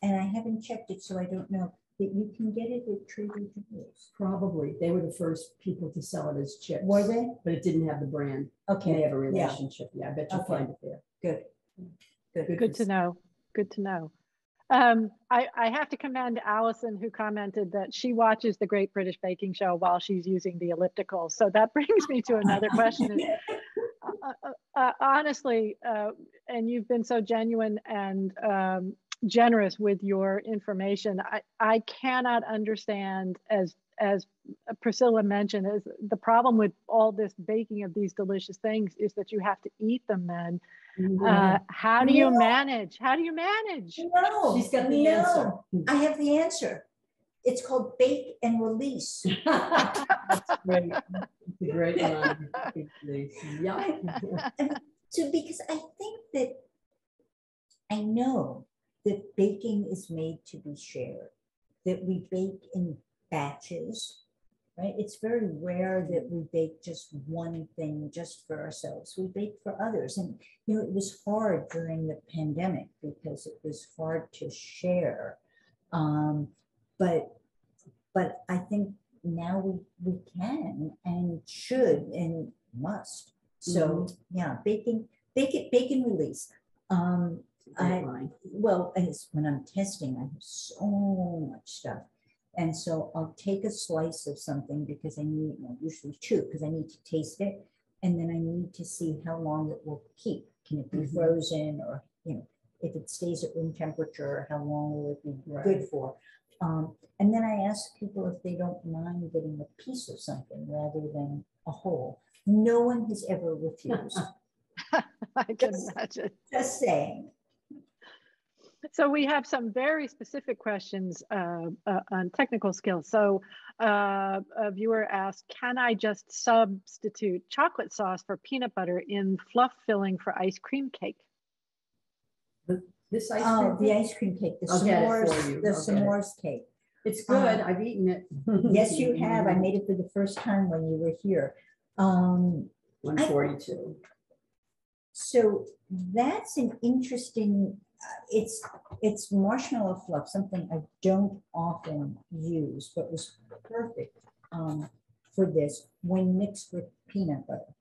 and I haven't checked it, so I don't know, that you can get it at Trader Joe's. Probably. They were the first people to sell it as chips. Were they? But it didn't have the brand. Okay. They have a relationship. Yeah, I bet you'll Okay. find it there. good. Good. Good to know. Good to know. Um, I, I have to commend Allison who commented that she watches the Great British Baking Show while she's using the elliptical. So that *laughs* brings me to another question. Uh, uh, uh, honestly, uh, and you've been so genuine and um, generous with your information. I, I cannot understand as as Priscilla mentioned, is the problem with all this baking of these delicious things is that you have to eat them then. Mm-hmm. Uh, how do you No. manage? How do you manage? No, She's got the no, answer. I have the answer. It's called bake and release. *laughs* That's great. It's a great line. *laughs* Yeah. So because I think that I know that baking is made to be shared, that we bake in batches, right? It's very rare that we bake just one thing just for ourselves. We bake for others. And, you know, it was hard during the pandemic because it was hard to share. Um, but, but I think now we, we can and should and must. So, yeah, baking, bake it, bake and release. Um, I- well, and it's when I'm testing, I have so much stuff. And so I'll take a slice of something because I need, well, usually two, because I need to taste it. And then I need to see how long it will keep. Can it be Mhm. frozen or, you know, if it stays at room temperature, how long will it be Right. good for? Um, and then I ask people if they don't mind getting a piece of something rather than a whole. No one has ever refused. *laughs* I can Just- imagine. Just saying. So we have some very specific questions uh, uh, on technical skills. So uh, a viewer asked, can I just substitute chocolate sauce for peanut butter in fluff filling for ice cream cake? This ice Oh, cream, the ice cream cake, the I'll get it for s'mores, you. the I'll get it. s'mores cake. it's good. I've eaten it. *laughs* Yes, you have. I made it for the first time when you were here. Um, One forty-two. so that's an interesting, it's, it's marshmallow fluff, something I don't often use, but was perfect um, for this when mixed with peanut butter.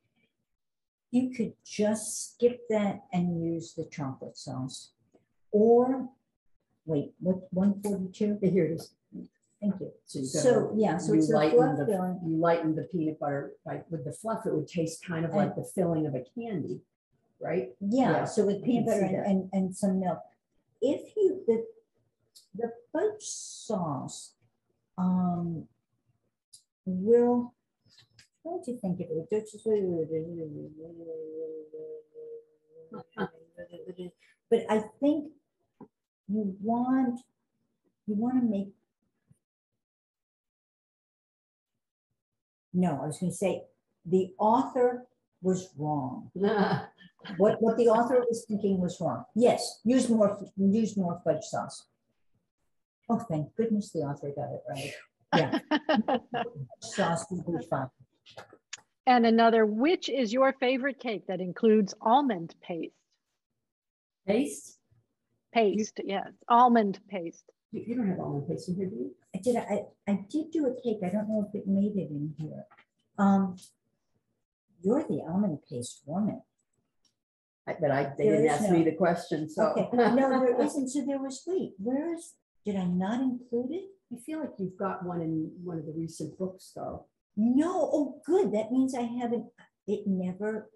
You could just skip that and use the chocolate sauce. Or, wait, what, one forty-two? *laughs* Here it is. Thank you. So you So, yeah, so you it's the lighten fluff the- filling. You lighten the peanut butter, like with the fluff, it would taste kind of like the filling of a candy, right? Yeah, Yeah, so with peanut can butter see and, that. and, and some milk. If you, the, the fudge sauce, um, will, what do you think of it? Just- But I think you want, you want to make. No, I was gonna say, the author was wrong. *laughs* What, what the author was thinking was wrong. Yes, use more, use more fudge sauce. Oh, thank goodness the author got it right. Yeah, *laughs* sauce would be. And another, which is your favorite cake that includes almond paste? Paste? Paste, yes, almond paste. You, you don't have almond paste in here, do you? I did, I, I did do a cake. I don't know if it made it in here. Um, you're the almond paste woman. I- But I, they There didn't is ask me no- the question, so. Okay, no, *laughs* there isn't. So there was, wait, where is, did I not include it? I feel like you've got one in one of the recent books, though. No, oh, good. That means I haven't, it never.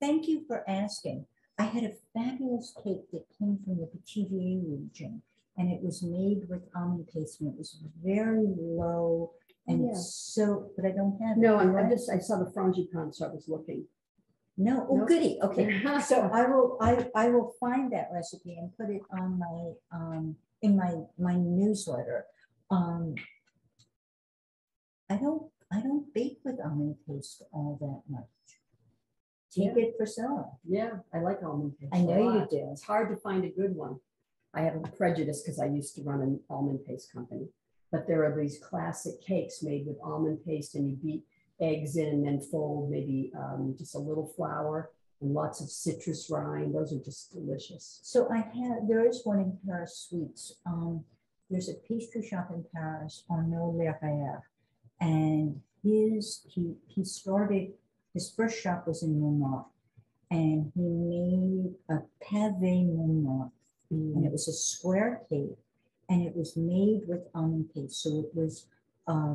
Thank you for asking. I had a fabulous cake that came from the Pithiviers region and it was made with almond paste and it was very low and Yeah. so, but I don't have. it. No, I just, I saw the frangipane, so I was looking. No, oh goody, okay. *laughs* So I will, I, I will find that recipe and put it on my, um, in my, my newsletter. Um, I don't, I don't bake with almond paste all that much. Take it, for Priscilla. Yeah, I like almond paste. I a know you lot. do. It's hard to find a good one. I have a prejudice because I used to run an almond paste company. But there are these classic cakes made with almond paste and you beat eggs in and then fold maybe um, just a little flour and lots of citrus rind. Those are just delicious. So I have, there is one in Paris Sweets. Um, there's a pastry shop in Paris on No Ave. And his, he, he started, his first shop was in Montmartre. And he made a pave Montmartre and it was a square cake, and it was made with almond paste, so it was uh,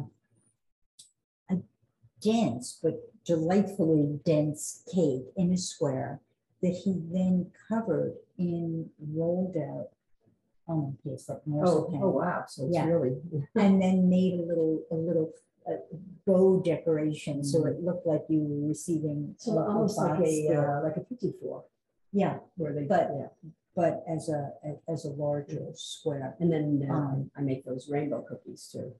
a dense but delightfully dense cake in a square that he then covered in rolled out almond paste like Oh, oh, wow, so it's Yeah. really, *laughs* and then made a little a little uh, bow decoration, so Mm. it looked like you were receiving so almost like a, uh, like a petit four, yeah, where they, But- yeah. But as a as a larger square. And then uh, Um, I make those rainbow cookies too.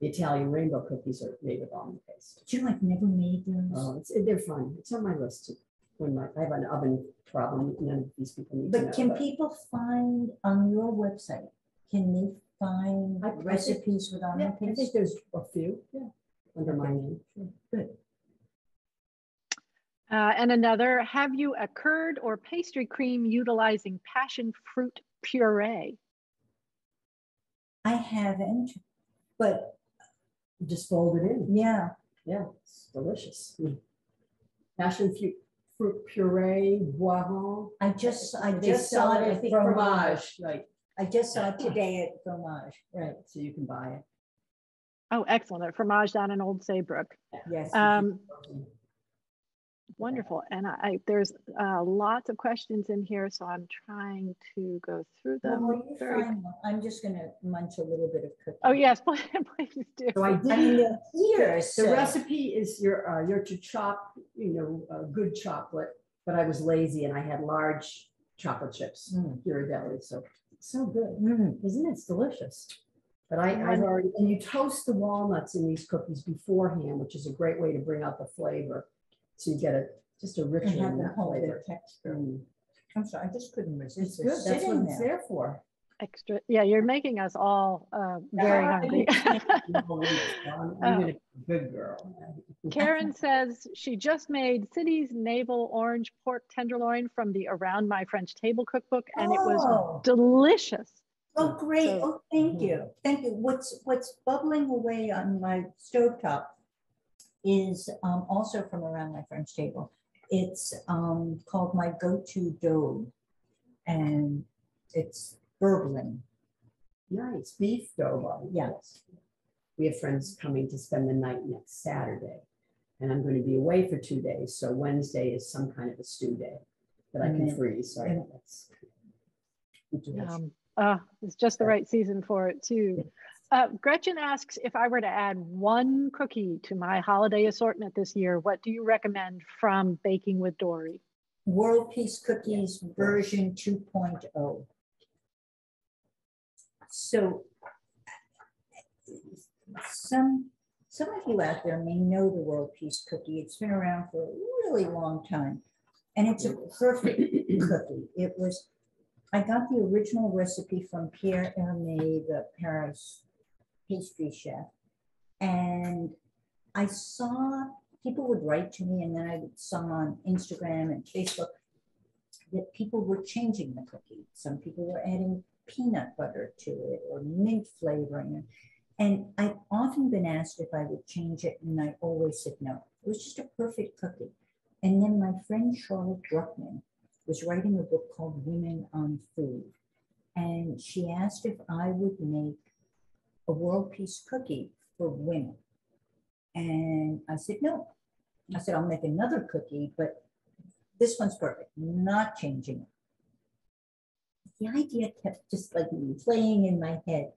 The Italian rainbow cookies are made with almond paste. Do you I've never made those. Oh, it's, they're fun. It's on my list too. When my, I have an oven problem, none of these people need to know. But can people find on your website, can they find I- I think- recipes with Yeah, almond I think paste? there's a few, yeah, under my name. sure. Good. Uh, and another, have you a curd or pastry cream utilizing passion fruit puree? I haven't, but Just fold it in. yeah, Yeah, it's delicious. Mm. Passion fruit, fruit puree, boiron. I just, I They just saw it it at at fromage, fromage. right, I just saw it today at fromage, right, so you can buy it. Oh, excellent. At Fromage down in Old Saybrook. yes. Um, Wonderful. And I, I- there's uh, lots of questions in here, so I'm trying to go through them. while you very- find I'm just gonna munch a little bit of cookie. Oh, yes, *laughs* please please do. So I I mean, did, they're here, the recipe is your, uh, you're to chop, you know, uh, good chocolate, but I was lazy and I had large chocolate chips, Mm. Ghirardelli, so it's so good. Mm, Isn't it? It's delicious. But I, I've already, and you toast the walnuts in these cookies beforehand, which is a great way to bring out the flavor. So you get a, just a And richer have the nut whole bit flavor. of texture. Mm. I'm sorry, I just couldn't resist. It's good. it That's what it's there. there for. Extra. Yeah, you're making us all uh, very hungry. *laughs* I'm I'm gonna be a good girl. *laughs* Karen says she just made City's Navel Orange Pork Tenderloin from the Around My French Table cookbook, and it was Oh. delicious. Oh, great. So- Oh, thank Mhm. you. Thank you. What's, what's bubbling away on my stovetop is um, also from around my French table. It's um, called my go-to daube. And it's burbling. Nice, beef daube. Yes. We have friends coming to spend the night next Saturday. And I'm going to be away for two days, so Wednesday is some kind of a stew day that I can freeze, so I know that's. Um, uh, it's just the right season for it too. Uh, Gretchen asks if I were to add one cookie to my holiday assortment this year, what do you recommend from Baking with Dorie? World Peace Cookies version 2.0. So some, some of you out there may know the World Peace Cookie. It's been around for a really long time. And it's a perfect cookie. It was, I got the original recipe from Pierre Hermé, the Paris pastry chef. And I saw people would write to me and then I saw on Instagram and Facebook that people were changing the cookie. Some people were adding peanut butter to it or mint flavoring. And I've often been asked if I would change it and I always said no. It was just a perfect cookie. And then my friend Charlotte Druckman was writing a book called Women on Food. And she asked if I would make a world peace cookie for women. And I said, no. I said, I'll make another cookie, but this one's perfect, not changing it. The idea kept just like playing in my head.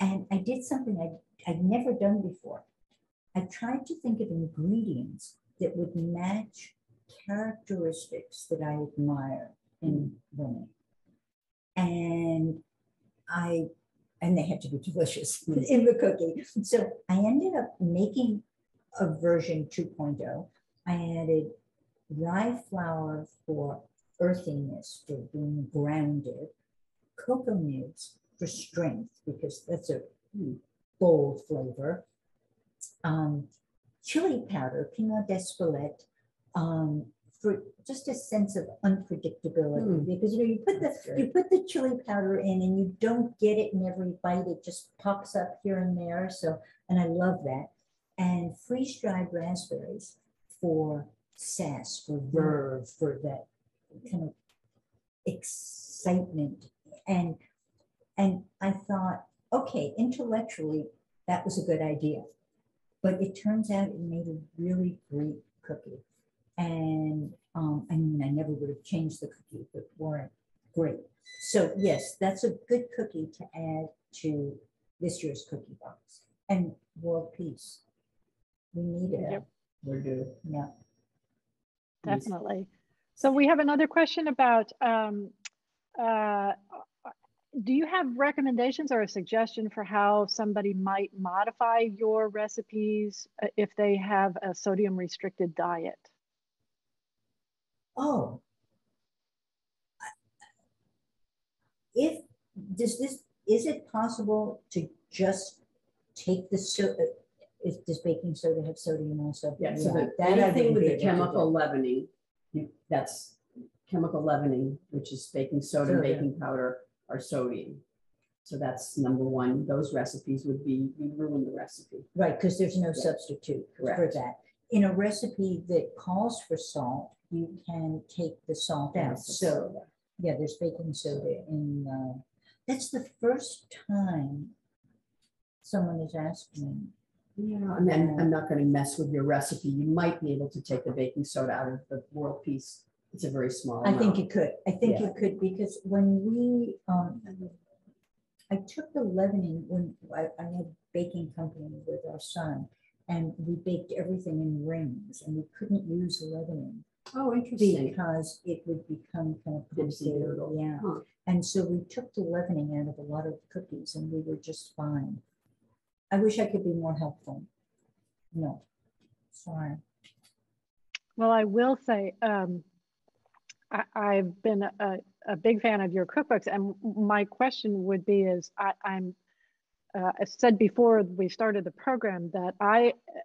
And I did something I, I'd never done before. I tried to think of ingredients that would match characteristics that I admire in women. And I, and they had to be delicious *laughs* in the cookie. So I ended up making a version 2.0. I added rye flour for earthiness, for being grounded, cocoa nibs for strength, because that's a bold flavor, um, chili powder, piment d'Espelette, um, just a sense of unpredictability. Mm. Because you know you put the That's you put the chili powder in and you don't get it in every bite; it just pops up here and there. So, and I love that. And freeze dried raspberries for sass, for verve, for that kind of excitement and and I thought, okay, intellectually, that was a good idea. But it turns out it made a really great cookie. And um, I mean, I never would have changed the cookie if it weren't great. So yes, that's a good cookie to add to this year's cookie box. And world peace. We need it. Yep. We're due. Yeah. Definitely. So we have another question about, um, uh, do you have recommendations or a suggestion for how somebody might modify your recipes uh, if they have a sodium restricted diet? Oh. If, does this, is it possible to just take the so, uh, is, does baking soda have sodium also? Yeah, so the, that anything with the able to do. chemical leavening, you, that's chemical leavening, which is baking soda, and baking powder, are sodium. So that's number one, those recipes would be, you ruin the recipe. Right, because there's no substitute for that. In a recipe that calls for salt, you can take the salt out. So, yeah, there's baking soda in, uh, that's the first time someone has asked me. Yeah, and then I'm not gonna mess with your recipe. You might be able to take the baking soda out of the world peace. It's a very small I think it could, I think Yeah. it could, because when we, um, I took the leavening, when I, I had a baking company with our son, and we baked everything in rings, and we couldn't use leavening. Oh, interesting. because it would become kind of Dipsy clumpy, doodle. yeah. Huh. And so we took the leavening out of a lot of cookies and we were just fine. I wish I could be more helpful. No, sorry. Well, I will say, um, I, I've been a, a big fan of your cookbooks, and my question would be: is I, I'm uh, I said before we started the program that I uh,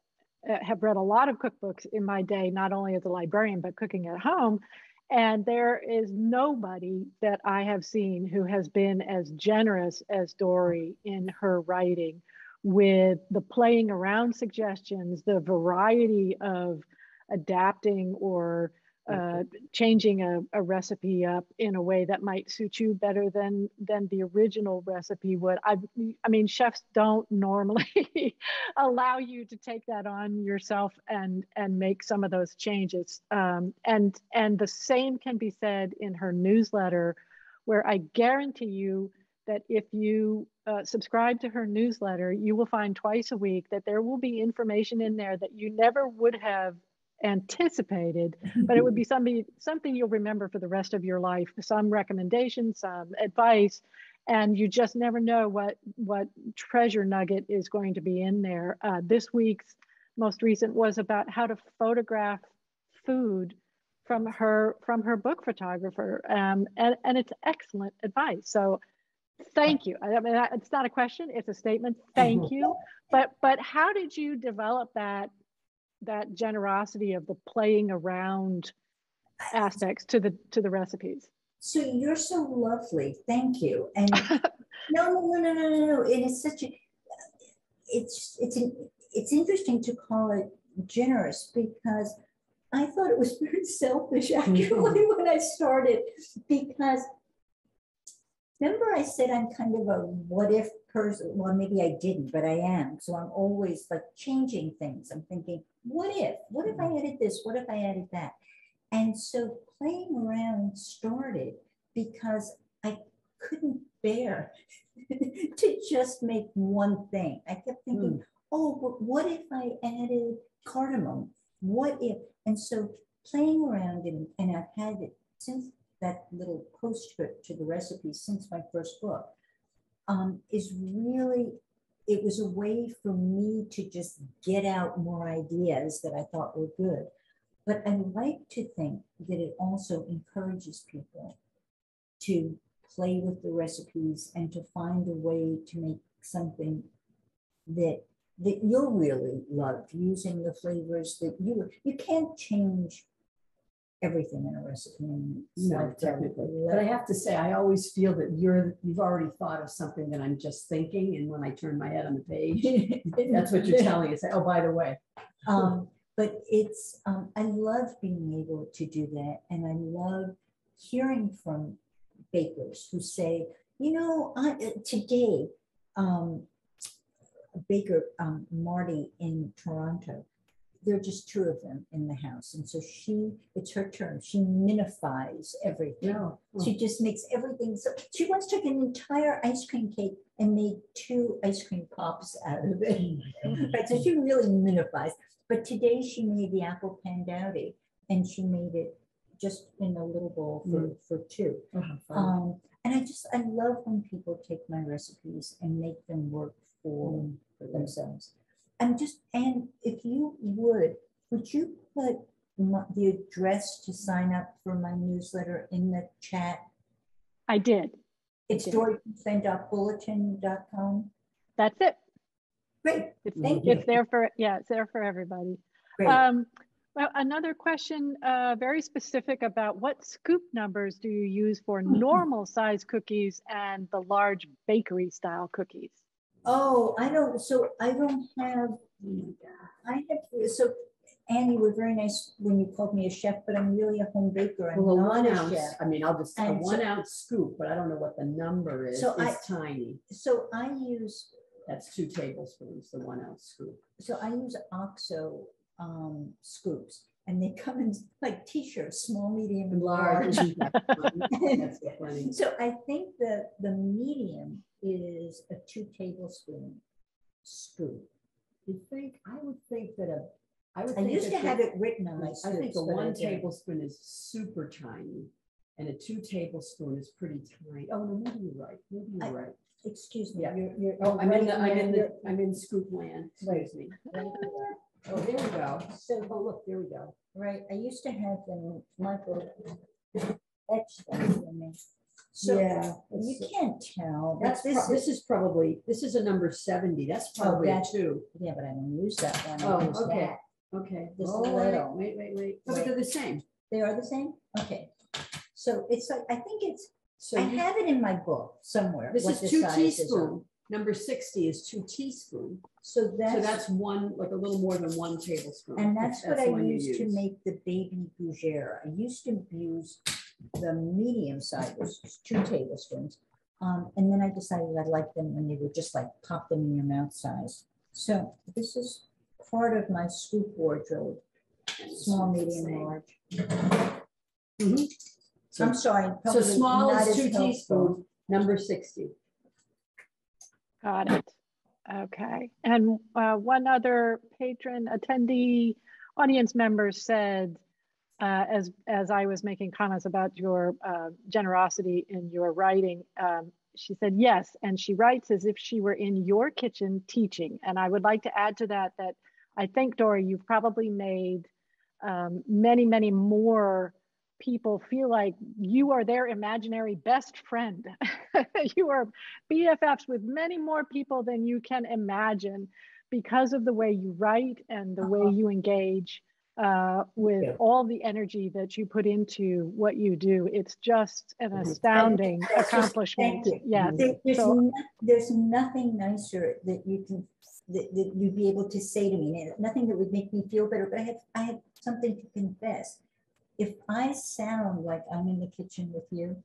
Uh, have read a lot of cookbooks in my day, not only as a librarian but cooking at home, and there is nobody that I have seen who has been as generous as Dorie in her writing with the playing around suggestions, the variety of adapting or uh, changing a, a recipe up in a way that might suit you better than than the original recipe would. I, I mean, chefs don't normally *laughs* allow you to take that on yourself and and make some of those changes. Um, and and the same can be said in her newsletter, where I guarantee you that if you uh, subscribe to her newsletter, you will find twice a week that there will be information in there that you never would have anticipated, *laughs* but it would be something something you'll remember for the rest of your life. Some recommendations, some advice, and you just never know what what treasure nugget is going to be in there. Uh, this week's most recent was about how to photograph food from her from her book photographer, um, and and it's excellent advice. So. Thank you. I mean, it's not a question; it's a statement. Thank *laughs* you. But but how did you develop that that generosity of the playing around aspects to the to the recipes? So you're so lovely. Thank you. And *laughs* no, no, no, no, no, no, no. It is such a, it's, it's, an, it's interesting to call it generous because I thought it was *laughs* very selfish actually mm-hmm. when I started because remember I said I'm kind of a what if person. Well, maybe I didn't, but I am. So I'm always like changing things. I'm thinking, what if? What if I added this? What if I added that? And so playing around started because I couldn't bear *laughs* to just make one thing. I kept thinking, oh, but what if I added cardamom? What if? And so playing around and, and I've had it since that little postscript to the recipe since my first book um, is really, it was a way for me to just get out more ideas that I thought were good. But I like to think that it also encourages people to play with the recipes and to find a way to make something that that you'll really love using the flavors that you you can't change everything in a recipe. and it's No, like technically, but I have to say, I always feel that you're, you've already thought of something that I'm just thinking, and when I turn my head on the page, *laughs* that's what you're telling us. Oh, by the way. um, but it's um, I love being able to do that, and I love hearing from bakers who say, you know, I, uh, today, um, baker um, Marty in Toronto, there are just two of them in the house. And so she, it's her term, she minifies everything. No. She just makes everything. So she once took an entire ice cream cake and made two ice cream pops out of it. *laughs* right, so she really minifies. But today she made the apple pandowdy and she made it just in a little bowl for, Mm. for two. Oh, how. Um, and I just, I love when people take my recipes and make them work for, for themselves. I'm just, and if you would, would you put my, the address to sign up for my newsletter in the chat? I did. It's did. dorothy.bulletin.com. That's it. Great, It's, Thank it's there for, yeah, it's there for everybody. great. Um, well, another question, uh, very specific about what scoop numbers do you use for normal size cookies and the large bakery style cookies? Oh, I don't, so I don't have, I have, so Annie, you were very nice when you called me a chef, but I'm really a home baker. I'm Well, a not one a ounce, chef. I mean, I'll just, a And so- one ounce scoop, but I don't know what the number is, So I- tiny. So I use That's two tablespoons, the one ounce scoop. So I use OXO um, scoops and they come in like t-shirts, small, medium, and large. Large. *laughs* That's *laughs* funny. So I think that the medium is a two tablespoon scoop. You think, I would think that a, I would I think. used to have it written on my I think a one tablespoon is super tiny and a two tablespoon is pretty tiny. Oh, no, maybe you're right. Maybe you're right. Excuse me, Yeah. you're, you're. Oh, I'm in the, I'm in the, I'm in scoop land, excuse me. Oh, there we go. So, oh, look, there we go. Right, I used to have them, Michael etched them for me. So Yeah, you can't tell. That's, this this is probably, this is a number seventy. That's oh, probably a that's- two. yeah, but I don't use that one. Oh, I okay. that. Okay. This Oh, wait, little. Wait, wait, wait. Oh, Wait. they're the same. They are the same? Okay. So it's like, I think it's, So I you- have it in my book somewhere. this is two sizes are. teaspoon. Number sixty is two teaspoons. So So that's, that's one, like a little more than one tablespoon. and that's what the I used to make the baby gougere. I used to use the medium size, which is two tablespoons. Um, and then I decided I liked them when they were just like pop them in your mouth size. So this is part of my scoop wardrobe, small, medium, large. Mhm. So, I'm sorry. so small is two teaspoons, number sixty. Got it. Okay. And uh, one other patron attendee audience member said, uh, as as I was making comments about your uh, generosity in your writing, um, she said yes, and she writes as if she were in your kitchen teaching. And I would like to add to that that I think Dorie, you've probably made um, many, many more people feel like you are their imaginary best friend. *laughs* you are BFFs with many more people than you can imagine because of the way you write and the way Uh-huh. you engage uh, with you. all the energy that you put into what you do. It's just an astounding just- accomplishment. thank you. Yes. There- There's, So- no- there's nothing nicer that you can, that, that you'd be able to say to me, nothing that would make me feel better, but I have, I have something to confess. If I sound like I'm in the kitchen with you,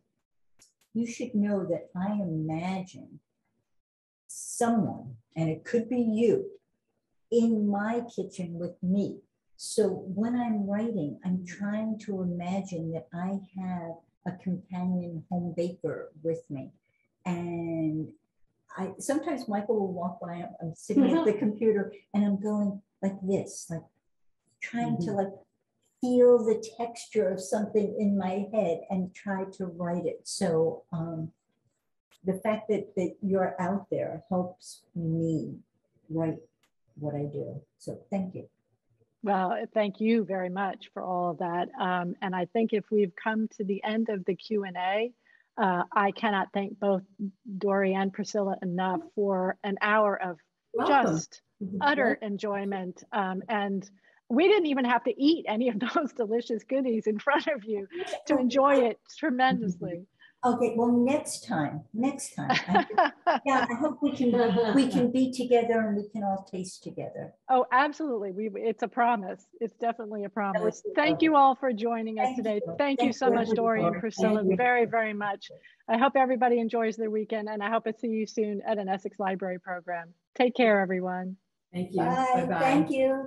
you should know that I imagine someone, and it could be you, in my kitchen with me. So when I'm writing, I'm trying to imagine that I have a companion home baker with me. And I sometimes Michael will walk by, I'm- I'm sitting at the *laughs* computer and I'm going like this, like trying to mm-hmm. like feel the texture of something in my head and try to write it. So um, the fact that that you're out there helps me write what I do. So thank you. Well, thank you very much for all of that. Um, and I think if we've come to the end of the Q&A, uh, I cannot thank both Dorie and Priscilla enough for an hour of Welcome. just utter enjoyment. Um, and we didn't even have to eat any of *laughs* those delicious goodies in front of you to enjoy it tremendously. Okay, well, next time, next time. I- *laughs* Yeah, I hope we can, we can be together and we can all taste together. Oh, absolutely. We, it's a promise. It's definitely a promise. Thank you all for joining us Thank today. you. Thank you so you, much, Dorie and. Priscilla, very, very much. I hope everybody enjoys their weekend and I hope I see you soon at an Essex Library program. Take care, everyone. Thank you. Bye, Bye-bye. thank you.